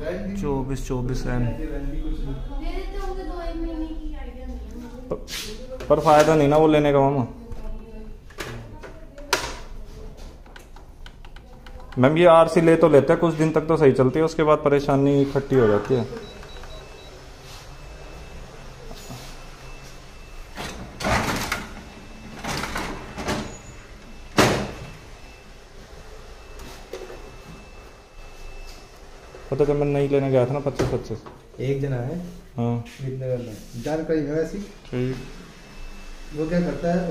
चौबीस चौबीस रैम पर फ़ायदा नहीं ना वो लेने का, मामा। मैम, ये आरसी ले तो लेते हैं, कुछ दिन तक तो सही चलती है, उसके बाद परेशानी इकट्ठी हो जाती है। पता जब मैं नहीं लेने गया था ना पच्चीस पच्चीस। एक जना है? हाँ। जानकारी है वैसी? ठीक। वो क्या करता है?